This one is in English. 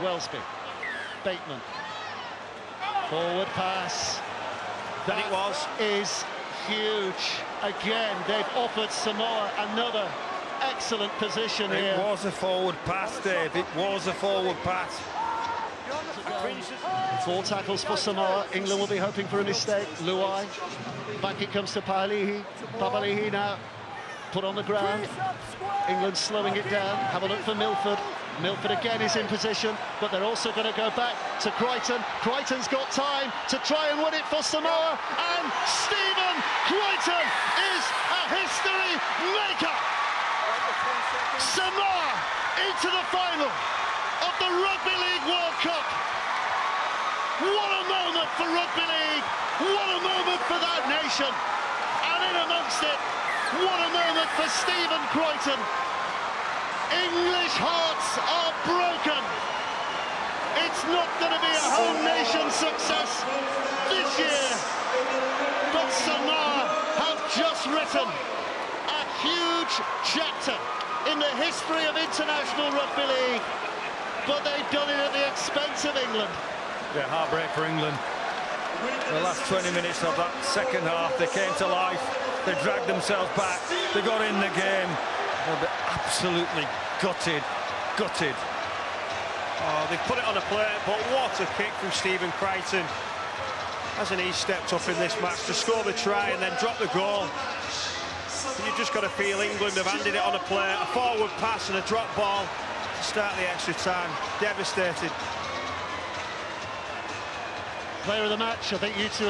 Welsby. Bateman. Forward pass. That it was. is huge. Again, they've offered Samoa another excellent position It here. It was a forward pass, Dave. It was a forward pass. Four tackles for Samoa. England will be hoping for a mistake. Luai. Back it comes to Paalihi. Papalii now put on the ground. England slowing it down. Have a look for Milford. Milford again is in position, but they're also going to go back to Crichton. Crichton's got time to try and win it for Samoa, and Stephen Crichton is a history maker. Samoa into the final of the Rugby League World Cup. What a moment for Rugby League! What a moment for that nation! And in amongst it, what a moment for Stephen Crichton! English hearts are broken. It's not going to be a home nation success this year, but Samoa have just written a huge chapter in the history of international rugby league, but they've done it at the expense of England. Yeah, heartbreak for England. The last 20 minutes of that second half, they came to life. They dragged themselves back. They got in the game. They're absolutely gutted, gutted. Oh, they've put it on a plate, but what a kick from Stephen Crichton. Hasn't he stepped up in this match to score the try and then drop the goal? You've just got to feel England have handed it on a plate, a forward pass and a drop ball to start the extra time. Devastated. Player of the match, I think you two